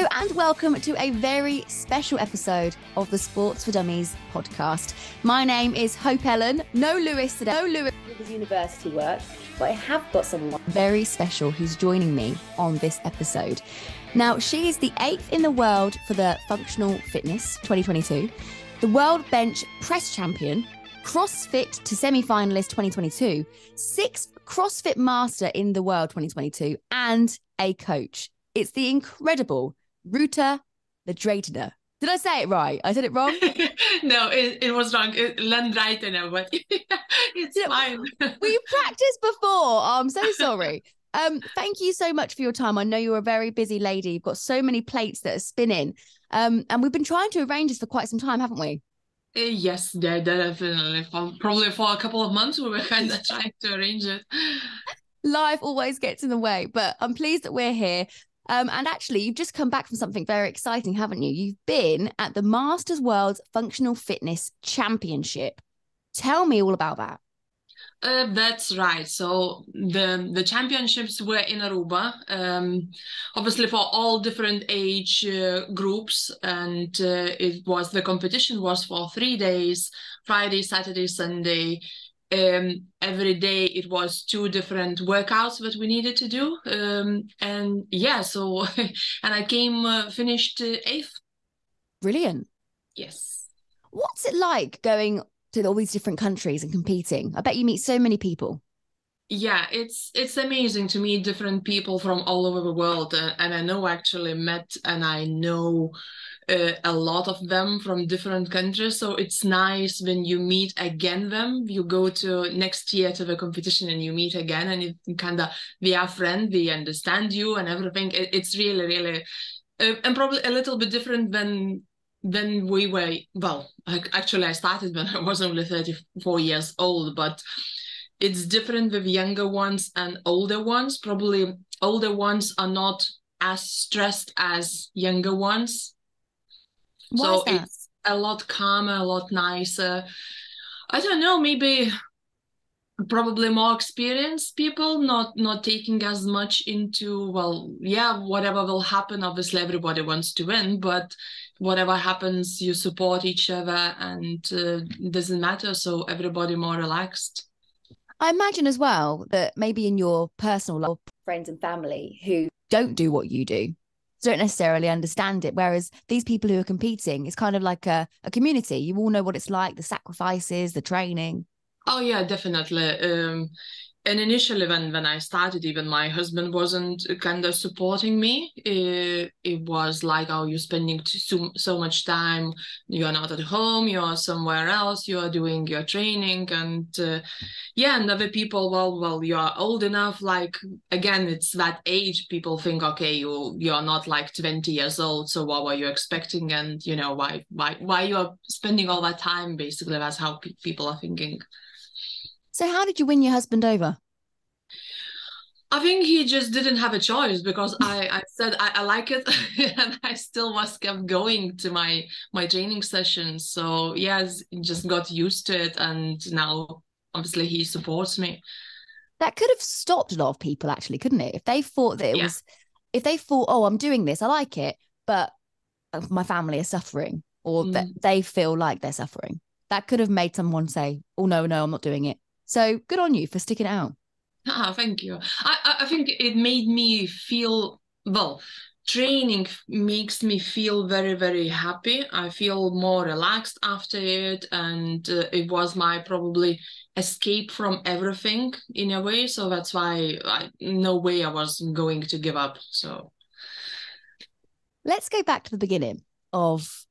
Hello and welcome to a very special episode of the Sports for Dummies podcast. My name is Hope Ellen. No Lewis today. No Lewis with his university work, but I have got someone very special who's joining me on this episode. Now, she is the eighth in the world for the Functional Fitness 2022, the World Bench Press Champion, CrossFit to semi finalist 2022, sixth CrossFit Master in the world 2022, and a coach. It's the incredible Ruta Ledreitner. Did I say it right? I said it wrong. no, it, it was wrong. Lendraitiene, but it's Yeah, fine. we practiced before. Oh, I'm so sorry. Um, thank you so much for your time. I know you're a very busy lady. You've got so many plates that are spinning. Um, and we've been trying to arrange this for quite some time, haven't we? Uh, yes, de- definitely. For, probably for a couple of months, we were kind of trying to arrange it. Life always gets in the way, but I'm pleased that we're here. Um, and actually, you've just come back from something very exciting, haven't you? You've been at the Masters World Functional Fitness Championship. Tell me all about that. Uh, that's right. So the the championships were in Aruba, um, obviously for all different age uh, groups, and uh, it was the competition was for three days: Friday, Saturday, Sunday. Um, every day it was two different workouts that we needed to do, um, and yeah. So and I came uh, finished uh, eighth. Brilliant. Yes. What's it like going to all these different countries and competing? I bet you meet so many people. yeah it's it's amazing to meet different people from all over the world uh, and i know actually met and i know uh, a lot of them from different countries so it's nice when you meet again them you go to next year to the competition and you meet again and you kind of we are friends we understand you and everything it, it's really really uh, and probably a little bit different than than we were well actually i started when i was only 34 years old but it's different with younger ones and older ones. Probably older ones are not as stressed as younger ones. Why so it's a lot calmer, a lot nicer. I don't know, maybe probably more experienced people not not taking as much into well yeah whatever will happen obviously everybody wants to win but whatever happens you support each other and uh, doesn't matter so everybody more relaxed I imagine as well that maybe in your personal life, friends and family who don't do what you do don't necessarily understand it. Whereas these people who are competing, it's kind of like a, a community. You all know what it's like, the sacrifices, the training. Oh yeah, definitely. Um, and initially, when when I started, even my husband wasn't kind of supporting me. It, it was like, oh, you're spending so so much time. You are not at home. You are somewhere else. You are doing your training, and uh, yeah, and other people, well, well, you are old enough. Like again, it's that age. People think, okay, you you are not like 20 years old. So what were you expecting? And you know why why why you are spending all that time? Basically, that's how pe- people are thinking. So, how did you win your husband over? I think he just didn't have a choice because I, I said I, I like it and I still was kept going to my my training sessions. So yes, just got used to it and now obviously he supports me. That could have stopped a lot of people, actually, couldn't it? If they thought that it Yeah. was, if they thought, oh, I'm doing this, I like it, but uh, my family is suffering, or that Mm. they feel like they're suffering, that could have made someone say, oh, no, no, I'm not doing it. So, good on you for sticking it out. Ah, thank you. I, I think it made me feel well. Training makes me feel very, very happy. I feel more relaxed after it, and uh, it was my probably escape from everything in a way. So that's why I no way I was going to give up. So Let's go back to the beginning of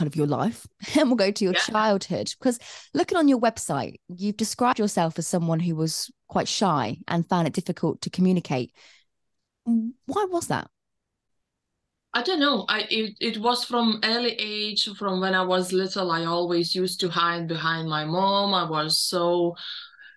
kind of your life and we'll go to your Yeah. childhood because looking on your website, you've described yourself as someone who was quite shy and found it difficult to communicate. Why was that? I don't know. I it, it was from early age, from when I was little. I always used to hide behind my mom. I was so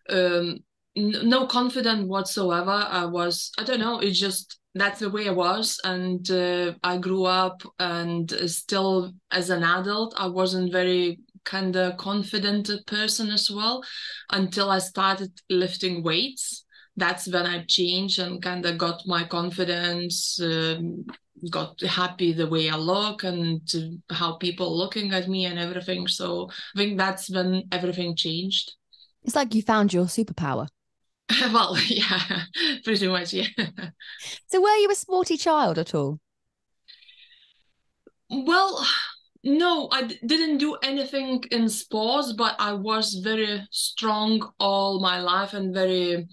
um n- no confident whatsoever. I was I don't know. It just that's the way I was, and uh, I grew up, and uh, still as an adult, I wasn't very kind of confident person as well until I started lifting weights. That's when I changed and kind of got my confidence. Um, got happy the way I look and how people looking at me and everything. So I think that's when everything changed. It's like you found your superpower. well, yeah, pretty much, yeah. So were you a sporty child at all? Well, no, I d- didn't do anything in sports, but I was very strong all my life and very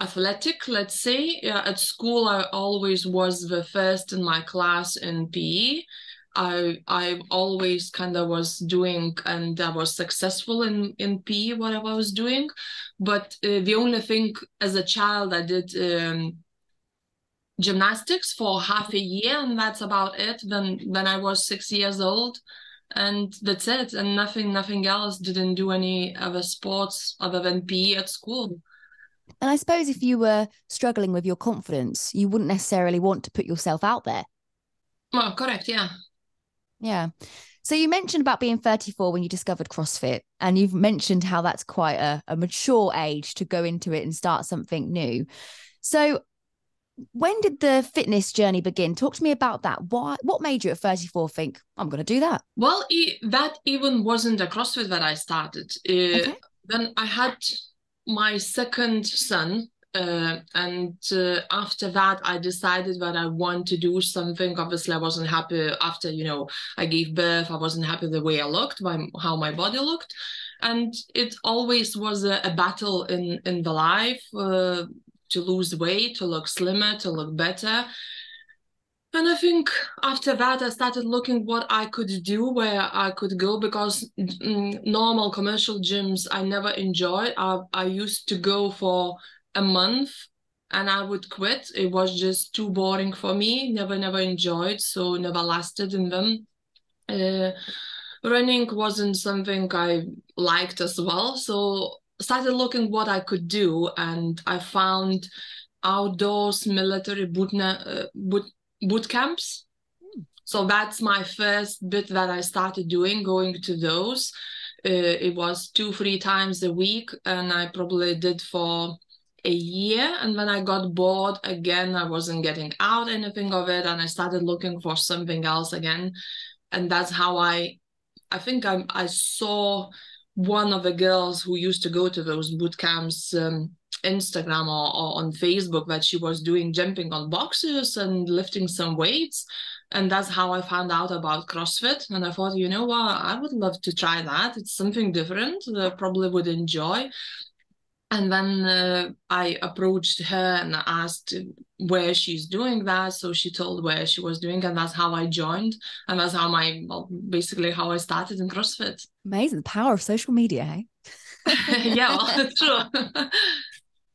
athletic, let's say. Yeah, at school, I always was the first in my class in PE. I I always kind of was doing and I was successful in in PE whatever I was doing, but uh, the only thing as a child I did um, gymnastics for half a year and that's about it. Then when I was six years old, and that's it, and nothing nothing else. Didn't do any other sports other than PE at school. And I suppose if you were struggling with your confidence, you wouldn't necessarily want to put yourself out there. Well, correct, yeah. Yeah. So you mentioned about being 34 when you discovered CrossFit, and you've mentioned how that's quite a, a mature age to go into it and start something new. So when did the fitness journey begin? Talk to me about that. Why what made you at 34 think I'm going to do that? Well, that even wasn't a CrossFit that I started. Uh, okay. Then I had my second son uh, and uh, after that i decided that i want to do something. Obviously i wasn't happy after you know i gave birth. I wasn't happy the way i looked by how my body looked. And it always was a, a battle in in the life uh, to lose weight to look slimmer to look better. And I think after that, I started looking what I could do, where I could go, because mm, normal commercial gyms I never enjoyed. I, I used to go for a month and I would quit. It was just too boring for me. Never, never enjoyed, so never lasted in them. Uh, running wasn't something I liked as well, so started looking what I could do, and I found outdoors military boot, uh, boot boot camps. So that's my first bit that I started doing, going to those. Uh, it was two, three times a week, and I probably did for a year. And when I got bored again, I wasn't getting out anything of it, and I started looking for something else again. And that's how I, I think I, I saw one of the girls who used to go to those boot camps. Um, Instagram or, or on Facebook that she was doing jumping on boxes and lifting some weights. And that's how I found out about CrossFit. And I thought, you know what, I would love to try that. It's something different that I probably would enjoy. And then uh, I approached her and asked where she's doing that. So she told where she was doing, and that's how I joined. And that's how my, well, basically, how I started in CrossFit. Amazing. The power of social media, hey? yeah, well, true.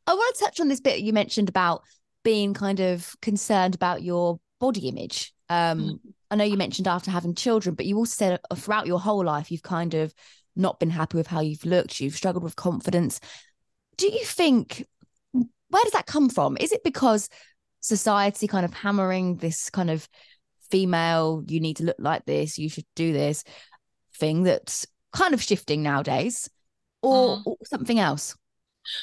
I want to touch on this bit you mentioned about being kind of concerned about your body image. Um, mm. I know you mentioned after having children, but you also said uh, throughout your whole life, you've kind of not been happy with how you've looked, you've struggled with confidence. Do you think, where does that come from? Is it because society kind of hammering this kind of female, you need to look like this, you should do this thing that's kind of shifting nowadays, or, mm. or something else?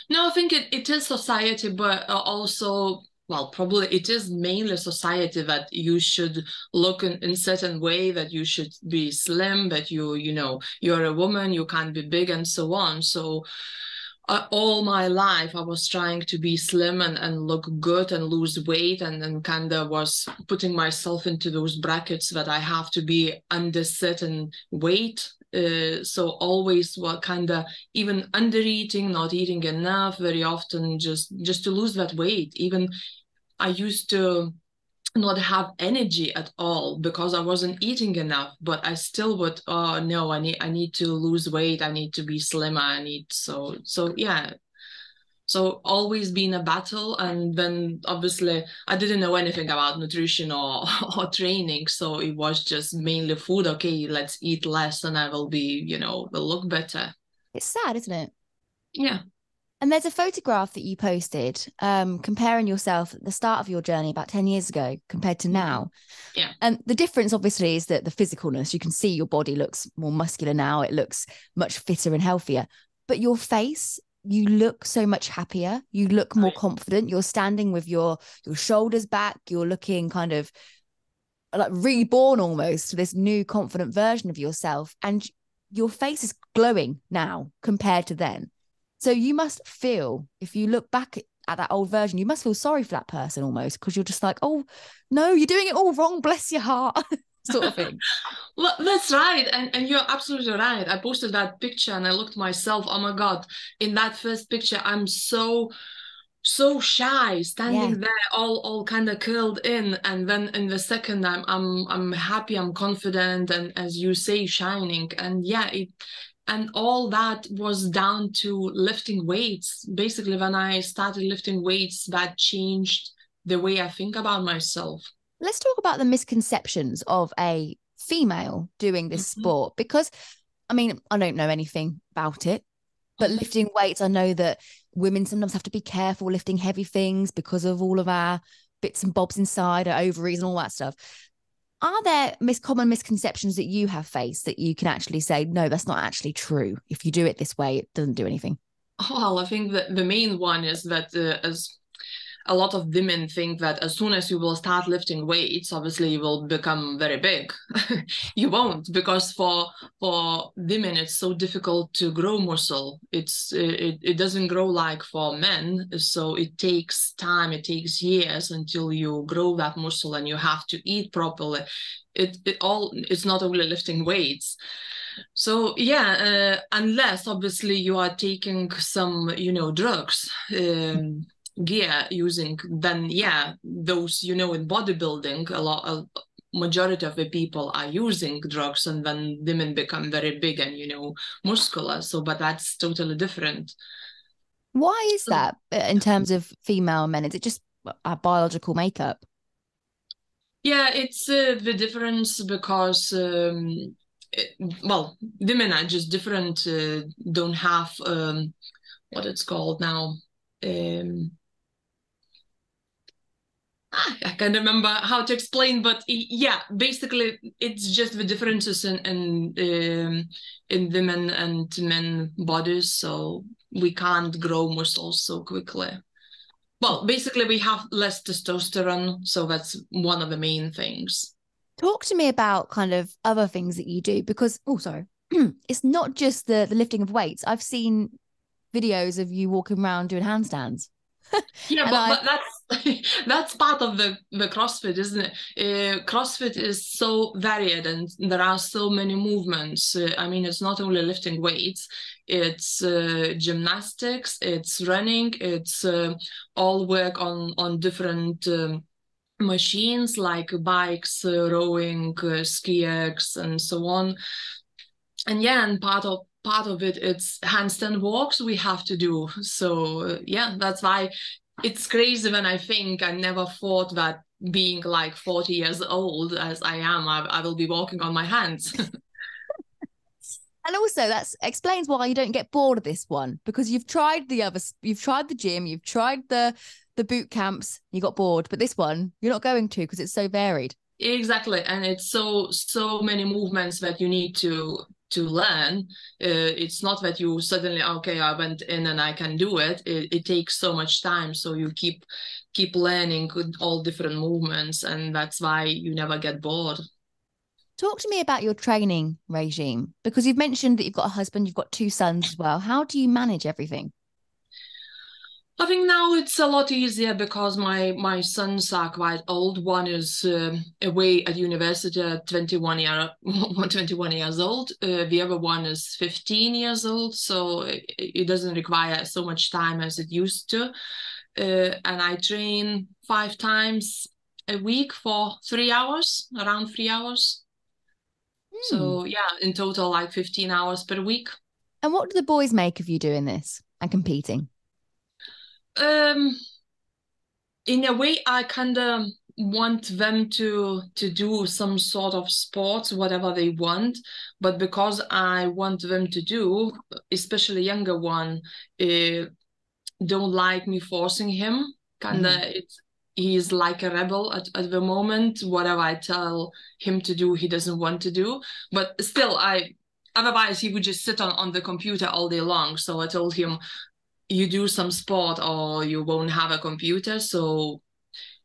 No, I think it, it is society, but uh, also, well, probably it is mainly society that you should look in, in certain way, that you should be slim, that you, you know, you're a woman, you can't be big and so on. So uh, all my life I was trying to be slim and, and look good and lose weight and then kind of was putting myself into those brackets that I have to be under certain weight. Uh, so always what kind of even under eating not eating enough very often just just to lose that weight. Even i used to not have energy at all because i wasn't eating enough but i still would oh no i need i need to lose weight i need to be slimmer i need so so yeah so always been a battle. And then obviously I didn't know anything about nutrition or, or training. So it was just mainly food. Okay, let's eat less and I will be, you know, will look better. It's sad, isn't it? Yeah. And there's a photograph that you posted um, comparing yourself at the start of your journey about 10 years ago compared to mm-hmm. now. Yeah. And the difference, obviously, is that the physicalness, you can see your body looks more muscular now, it looks much fitter and healthier. But your face you look so much happier you look more confident you're standing with your your shoulders back you're looking kind of like reborn almost to this new confident version of yourself and your face is glowing now compared to then so you must feel if you look back at that old version you must feel sorry for that person almost because you're just like oh no you're doing it all wrong bless your heart sort of thing well that's right and and you're absolutely right i posted that picture and i looked myself oh my god in that first picture i'm so so shy standing yeah. there all all kind of curled in and then in the second i'm i'm i'm happy i'm confident and as you say shining and yeah it and all that was down to lifting weights basically when i started lifting weights that changed the way i think about myself let's talk about the misconceptions of a female doing this mm-hmm. sport because i mean i don't know anything about it but mm-hmm. lifting weights i know that women sometimes have to be careful lifting heavy things because of all of our bits and bobs inside our ovaries and all that stuff are there mis- common misconceptions that you have faced that you can actually say no that's not actually true. If you do it this way it doesn't do anything well i think that the main one is that uh, as a lot of women think that as soon as you will start lifting weights obviously you will become very big. You won't because for for women it's so difficult to grow muscle. It's it, it doesn't grow like for men. So it takes time it takes years until you grow that muscle and you have to eat properly. It, it all it's not only lifting weights. So yeah uh, unless obviously you are taking some you know drugs um, gear using then yeah those you know in bodybuilding a lot a majority of the people are using drugs and then women become very big and you know muscular. So but that's totally different. Why is that uh, in terms of female men? Is it just a biological makeup? Yeah it's uh, the difference because um, it, well women are just different uh, don't have um, what it's called now um, I can't remember how to explain, but yeah, basically it's just the differences in in um, in women and men bodies, so we can't grow muscles so quickly. Well, basically we have less testosterone, so that's one of the main things. Talk to me about kind of other things that you do because oh sorry, it's not just the the lifting of weights. I've seen videos of you walking around doing handstands. yeah, but, but that's that's part of the the CrossFit, isn't it? Uh, CrossFit is so varied, and there are so many movements. Uh, I mean, it's not only lifting weights; it's uh, gymnastics, it's running, it's uh, all work on on different. Um, machines like bikes uh, rowing uh, skiers and so on and yeah and part of part of it it's handstand walks we have to do so yeah that's why it's crazy when i think i never thought that being like 40 years old as i am i, I will be walking on my hands. And also that explains why you don't get bored of this one because you've tried the other you've tried the gym you've tried the the boot camps you got bored. But this one you're not going to because it's so varied. Exactly. And it's so so many movements that you need to to learn uh, it's not that you suddenly okay i went in and i can do it. it it takes so much time. So you keep keep learning all different movements and that's why you never get bored. Talk to me about your training regime because you've mentioned that you've got a husband you've got two sons as well. How do you manage everything I think now it's a lot easier because my my sons are quite old. One is uh, away at university, 21 year 21 years old. Uh, the other one is 15 years old, so it, it, doesn't require so much time as it used to. Uh, and I train five times a week for three hours, around three hours. Mm. So yeah, in total like 15 hours per week. And what do the boys make of you doing this and competing? Um in a way i kind of want them to to do some sort of sports whatever they want. But because i want them to do especially younger one uh, don't like me forcing him. Kind of mm. it's he's like a rebel at, at the moment. Whatever i tell him to do he doesn't want to do. But still i otherwise he would just sit on, on the computer all day long. So i told him you do some sport or you won't have a computer so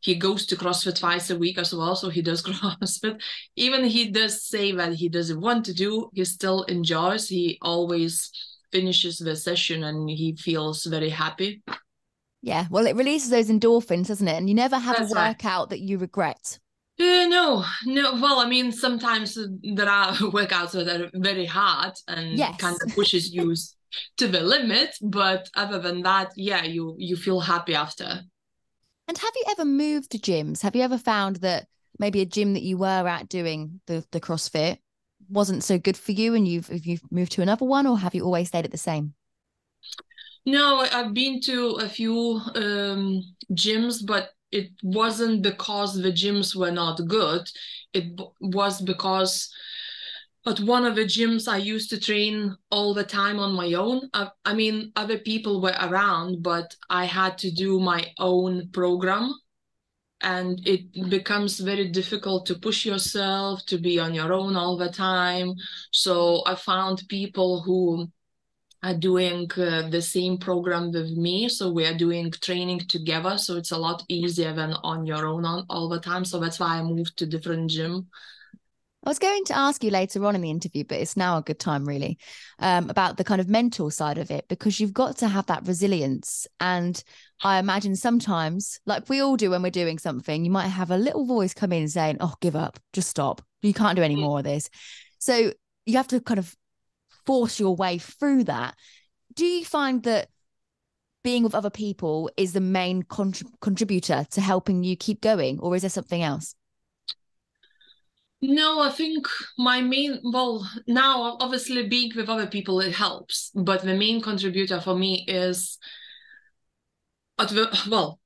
he goes to CrossFit twice a week as well, so he does CrossFit. Even he does say that he doesn't want to do, he still enjoys. He always finishes the session and he feels very happy. Yeah, well, it releases those endorphins, doesn't it? And you never have That's a workout right. that you regret. Uh, no, no. Well, I mean, sometimes there are workouts that are very hard and yes. kind of pushes you to the limit. But other than that, yeah, you you feel happy after. And have you ever moved to gyms? Have you ever found that maybe a gym that you were at doing the the CrossFit wasn't so good for you, and you've you've moved to another one, or have you always stayed at the same? No, I've been to a few um, gyms, but it wasn't because the gyms were not good. It was because at one of the gyms I used to train all the time on my own. I, I mean, other people were around, but I had to do my own program. And it becomes very difficult to push yourself to be on your own all the time. So I found people who are doing uh, the same program with me. So we are doing training together. So it's a lot easier than on your own on, all the time. So that's why I moved to different gym. I was going to ask you later on in the interview, but it's now a good time, really, um, about the kind of mental side of it, because you've got to have that resilience. And I imagine sometimes, like we all do when we're doing something, you might have a little voice come in saying, Oh, give up, just stop. You can't do any mm. more of this. So you have to kind of force your way through that. Do you find that being with other people is the main contributor to helping you keep going, or is there something else? No, I think my main, well, now obviously being with other people, it helps. But the main contributor for me is, at the, well,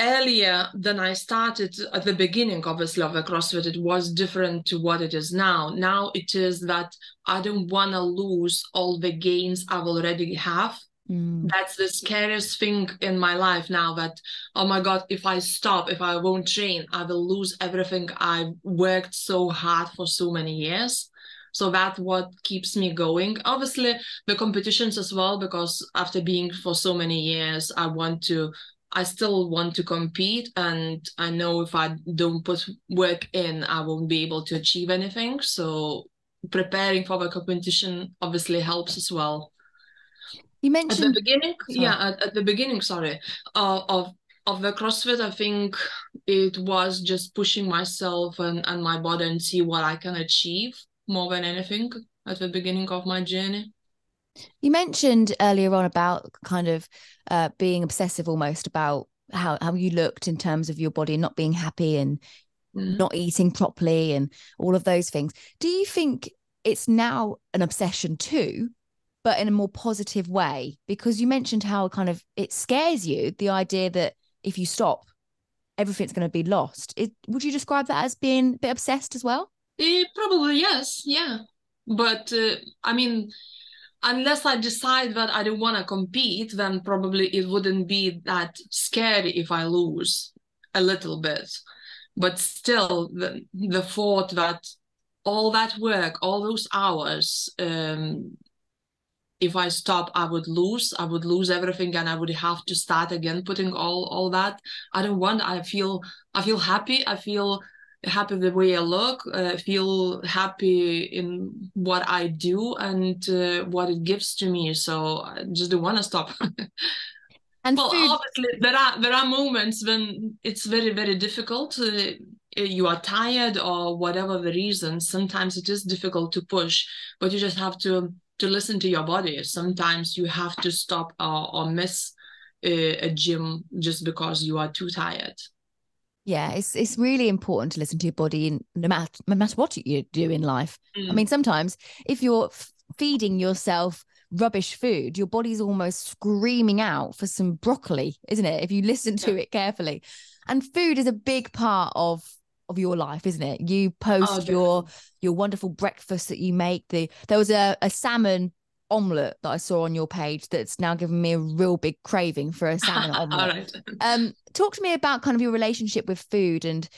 earlier than I started at the beginning, obviously, of the CrossFit, it was different to what it is now. Now it is that I don't want to lose all the gains I've already have. Mm. That's the scariest thing in my life now that, oh my God, if I stop, if I won't train, I will lose everything I've worked so hard for so many years. So that's what keeps me going. Obviously, the competitions as well, because after being for so many years, I want to I still want to compete, and I know if I don't put work in, I won't be able to achieve anything. So preparing for the competition obviously helps as well. You mentioned at the beginning, sorry. yeah, at, at, the beginning, sorry, uh, of of the CrossFit, I think it was just pushing myself and, and my body and see what I can achieve more than anything at the beginning of my journey. You mentioned earlier on about kind of uh, being obsessive almost about how, how you looked in terms of your body and not being happy and mm. not eating properly and all of those things. Do you think it's now an obsession too, but in a more positive way? Because you mentioned how kind of it scares you the idea that if you stop, everything's going to be lost. It, would you describe that as being a bit obsessed as well? It, probably yes, yeah. But uh, I mean, unless I decide that I don't want to compete, then probably it wouldn't be that scary if I lose a little bit. But still, the, the thought that all that work, all those hours, um, if I stop, I would lose. I would lose everything, and I would have to start again, putting all all that. I don't want. I feel. I feel happy. I feel happy the way I look, uh, feel happy in what I do and uh, what it gives to me. So I just don't want to stop. and well, food... obviously there are there are moments when it's very very difficult. Uh, you are tired or whatever the reason. Sometimes it is difficult to push, but you just have to to listen to your body. Sometimes you have to stop or, or miss a, uh, a gym just because you are too tired. Yeah, it's it's really important to listen to your body, in, no matter no matter what you do in life. Mm. I mean, sometimes if you're f- feeding yourself rubbish food, your body's almost screaming out for some broccoli, isn't it? If you listen to yeah. it carefully, and food is a big part of of your life, isn't it? You post oh, your your wonderful breakfast that you make. The there was a, a salmon omelette that I saw on your page that's now given me a real big craving for a salmon omelette. um, talk to me about kind of your relationship with food and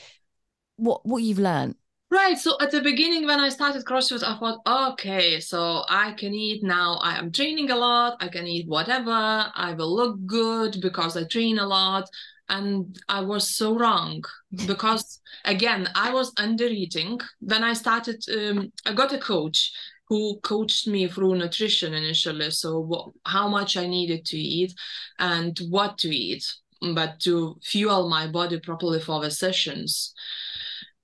what what you've learned. Right. So at the beginning, when I started CrossFit, I thought, okay, so I can eat now. I am training a lot. I can eat whatever. I will look good because I train a lot. And I was so wrong because again I was under eating. Then I started. Um, I got a coach who coached me through nutrition initially. So what, how much I needed to eat and what to eat, but to fuel my body properly for the sessions.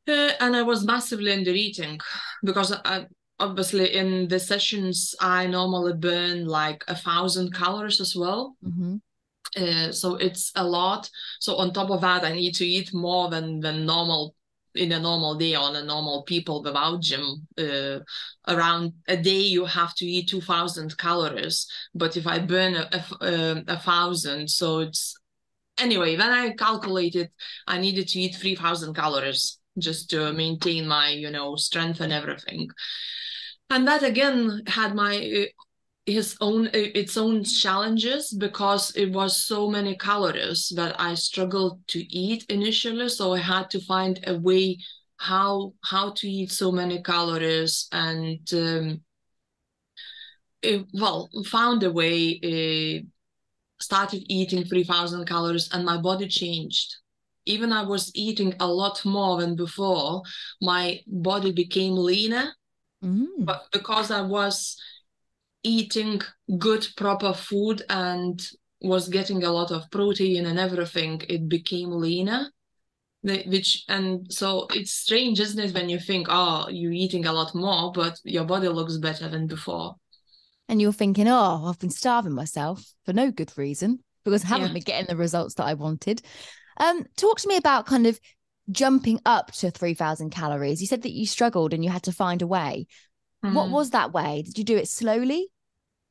Uh, and I was massively under eating because I, obviously in the sessions I normally burn like a thousand calories as well. Mm-hmm. Uh, so it's a lot. So on top of that, I need to eat more than than normal in a normal day on a normal people without gym. Uh, around a day, you have to eat two thousand calories. But if I burn a, a, um, a thousand, so it's anyway. When I calculated, I needed to eat three thousand calories just to maintain my you know strength and everything and that again had my uh, his own its own challenges because it was so many calories that I struggled to eat initially. So I had to find a way how how to eat so many calories and um, it, well found a way. Uh, started eating 3000 calories and my body changed even i was eating a lot more than before my body became leaner mm. but because i was eating good proper food and was getting a lot of protein and everything it became leaner. Which and so it's strange isn't it when you think oh you're eating a lot more but your body looks better than before. And you're thinking oh i've been starving myself for no good reason because i haven't yeah. been getting the results that i wanted. Um talk to me about kind of jumping up to 3000 calories. You said that you struggled and you had to find a way. Mm. what was that way? Did you do it slowly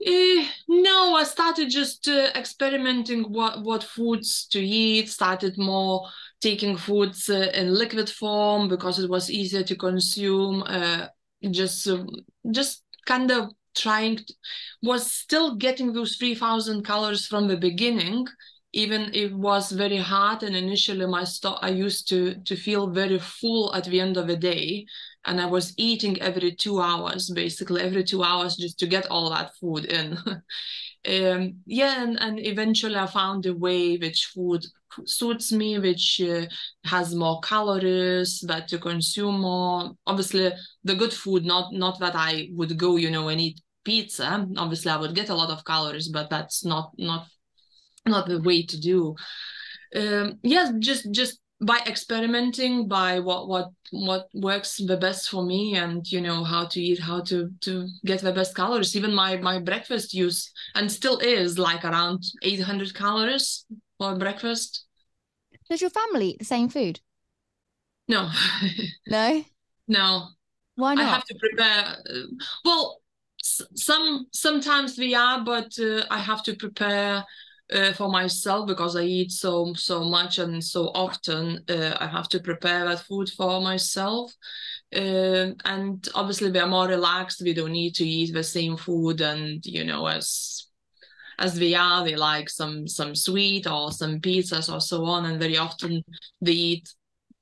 uh, no, I started just uh, experimenting what what foods to eat. Started more taking foods uh, in liquid form because it was easier to consume. Uh, just um, just kind of trying to, was still getting those 3000 calories from the beginning even it was very hard and initially my i used to to feel very full at the end of the day and I was eating every two hours, basically every two hours, just to get all that food in. um, yeah, and, and eventually I found a way which food suits me, which uh, has more calories, that to consume more. Obviously, the good food, not not that I would go, you know, and eat pizza. Obviously, I would get a lot of calories, but that's not not not the way to do. Um, yes, just just by experimenting by what what what works the best for me and you know how to eat how to to get the best calories. Even my my breakfast use and still is like around 800 calories for breakfast. Does your family eat the same food? No. No? No. Why not i have to prepare uh, well some sometimes we are but uh, i have to prepare uh, for myself because I eat so so much and so often. Uh, I have to prepare that food for myself. Uh, and obviously we are more relaxed. We don't need to eat the same food, and you know, as as they are, they like some some sweet or some pizzas or so on. And very often they eat.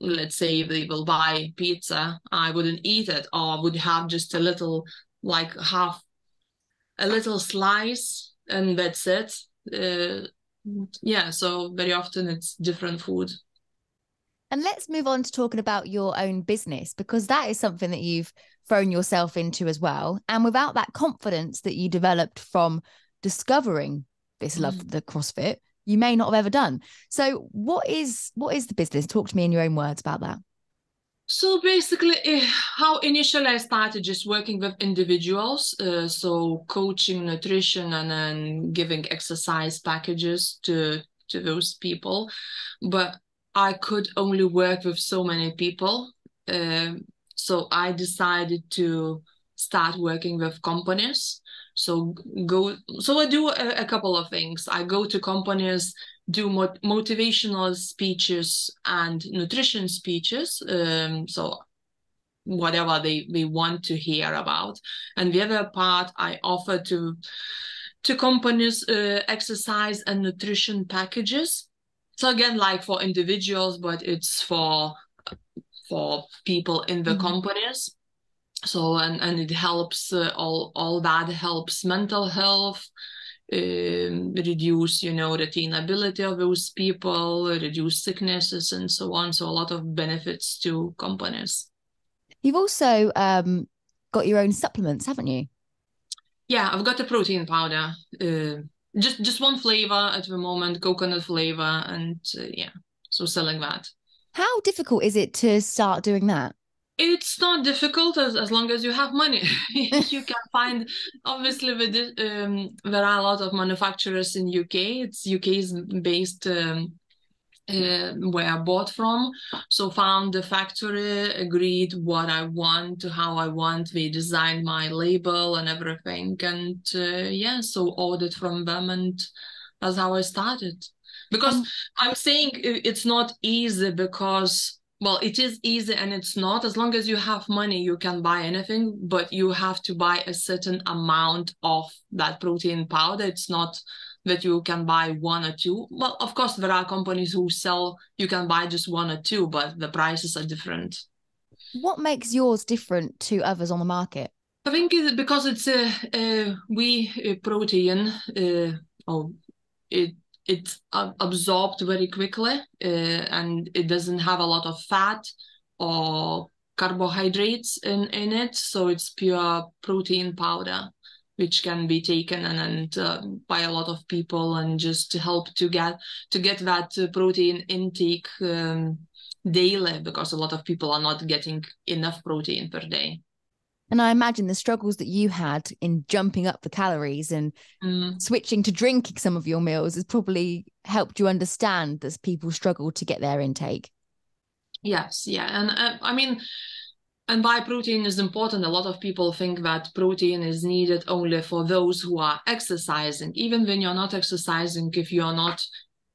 Let's say they will buy pizza, I wouldn't eat it, or would have just a little, like half, a little slice, and that's it uh, yeah so very often it's different food. And let's move on to talking about your own business because that is something that you've thrown yourself into as well. And without that confidence that you developed from discovering this love mm. the crossfit you may not have ever done. So what is what is the business? Talk to me in your own words about that so basically, eh, how initially I started just working with individuals, uh, so coaching nutrition and then giving exercise packages to to those people, but I could only work with so many people. Uh, so I decided to start working with companies. So go. So I do a, a couple of things. I go to companies do mot- motivational speeches and nutrition speeches. Um, so whatever they, they want to hear about. And the other part I offer to to companies uh, exercise and nutrition packages. So again, like for individuals, but it's for for people in the mm-hmm. companies. So and and it helps uh, all all that helps mental health um, reduce you know retainability of those people reduce sicknesses and so on. So a lot of benefits to companies. You've also um, got your own supplements haven't you? Yeah i've got a protein powder uh, just just one flavor at the moment coconut flavor and uh, yeah so selling that. How difficult is it to start doing that it's not difficult as, as long as you have money you can find obviously with um, there are a lot of manufacturers in uk it's uk is based um, uh, where I bought from. So found the factory, agreed what I want, to how I want. They designed my label and everything, and uh, yeah, so ordered from them, and that's how I started. Because um, I'm saying it's not easy because well it is easy and it's not. As long as you have money you can buy anything but you have to buy a certain amount of that protein powder. It's not that you can buy one or two. Well of course there are companies who sell you can buy just one or two but the prices are different. What makes yours different to others on the market? I think because it's a, a whey protein uh, oh it it's absorbed very quickly uh, and it doesn't have a lot of fat or carbohydrates in, in it. So it's pure protein powder, which can be taken and, and uh, by a lot of people and just to help to get to get that uh, protein intake um, daily because a lot of people are not getting enough protein per day. And I imagine the struggles that you had in jumping up the calories and mm. switching to drinking some of your meals has probably helped you understand that people struggle to get their intake. Yes, yeah. And uh, I mean, and why protein is important. A lot of people think that protein is needed only for those who are exercising. Even when you're not exercising, if you're not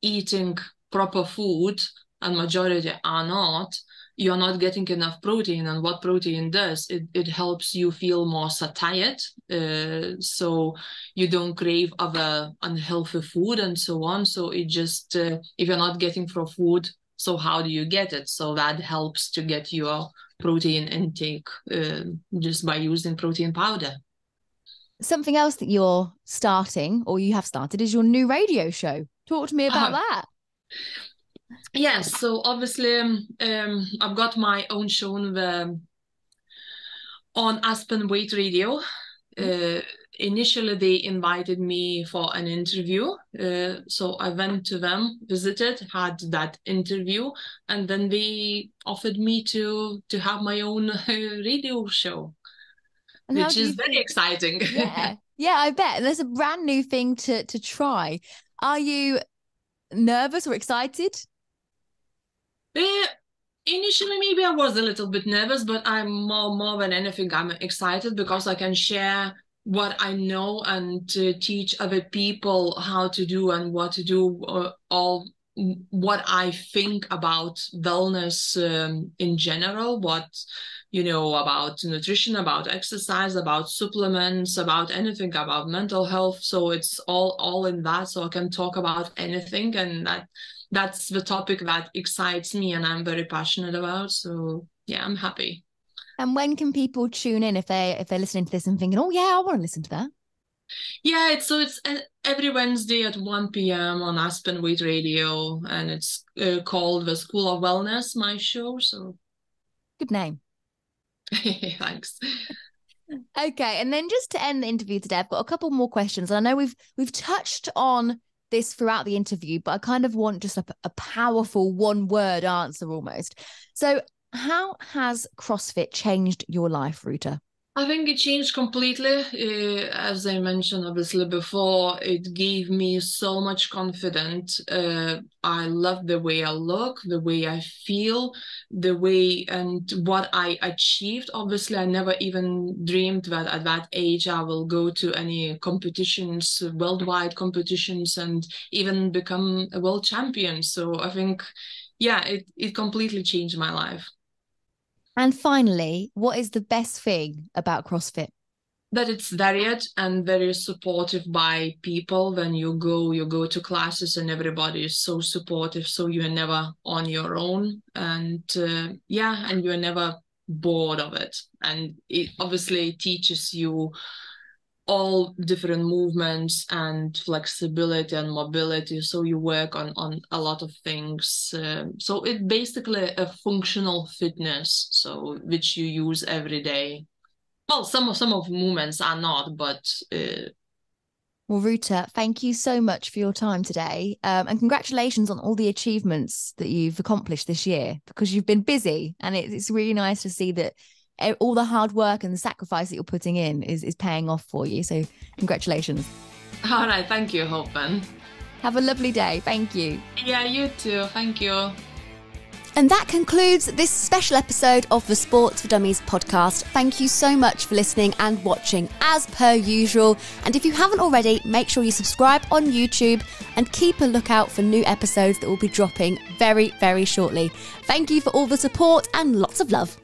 eating proper food, and majority are not, you're not getting enough protein and what protein does it, it helps you feel more satiated uh, so you don't crave other unhealthy food and so on. So it just uh, if you're not getting from food so how do you get it? So that helps to get your protein intake uh, just by using protein powder. Something else that you're starting or you have started is your new radio show. Talk to me about uh, that yes so obviously um, um, i've got my own show on, on aspen weight radio. Uh, initially they invited me for an interview uh, so i went to them visited had that interview and then they offered me to to have my own radio show and which is very exciting. Yeah. Yeah i bet. There's a brand new thing to to try. Are you nervous or excited uh, initially, maybe I was a little bit nervous, but I'm more more than anything, I'm excited because I can share what I know and to teach other people how to do and what to do, uh, all what I think about wellness um, in general, what you know about nutrition, about exercise, about supplements, about anything about mental health. So it's all all in that. So I can talk about anything, and that that's the topic that excites me and I'm very passionate about. So yeah, I'm happy. And when can people tune in if they if they're listening to this and thinking, oh yeah, I want to listen to that? Yeah, it's so it's uh, every Wednesday at 1 p.m. on Aspen Weight Radio, and it's uh, called the School of Wellness, my show. So good name. Thanks. Okay, and then just to end the interview today, I've got a couple more questions. I know we've we've touched on this throughout the interview, but I kind of want just a, a powerful one word answer almost. So, how has CrossFit changed your life, Ruta? I think it changed completely. Uh, as I mentioned, obviously, before, it gave me so much confidence. Uh, I love the way I look, the way I feel, the way and what I achieved. Obviously, I never even dreamed that at that age I will go to any competitions, worldwide competitions, and even become a world champion. So I think, yeah, it, it completely changed my life. And finally, what is the best thing about CrossFit? That it's varied and very supportive by people. When you go, you go to classes and everybody is so supportive. So you're never on your own. And uh, yeah, and you're never bored of it. And it obviously teaches you all different movements and flexibility and mobility so you work on on a lot of things uh, so it basically a functional fitness so which you use every day well some of some of movements are not but uh, well, Ruta, thank you so much for your time today. Um, and congratulations on all the achievements that you've accomplished this year because you've been busy. And it, it's really nice to see that all the hard work and the sacrifice that you're putting in is, is paying off for you. So, congratulations. All right. Thank you, Hopen. Have a lovely day. Thank you. Yeah, you too. Thank you. And that concludes this special episode of the Sports for Dummies podcast. Thank you so much for listening and watching as per usual. And if you haven't already, make sure you subscribe on YouTube and keep a lookout for new episodes that will be dropping very, very shortly. Thank you for all the support and lots of love.